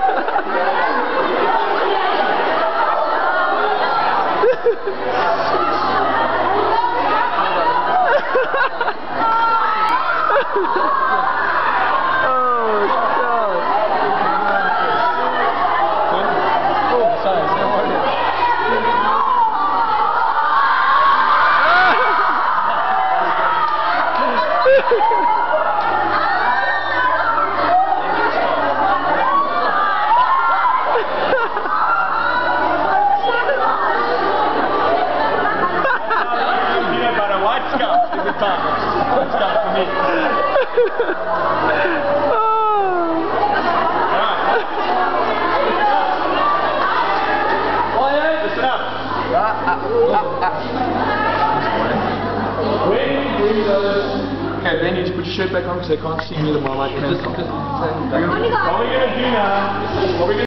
oh, God. Oh, every time. White scotch for me. Okay, Ben, you need to put your shirt back on because they can't see me. My hands. What are we gonna do now?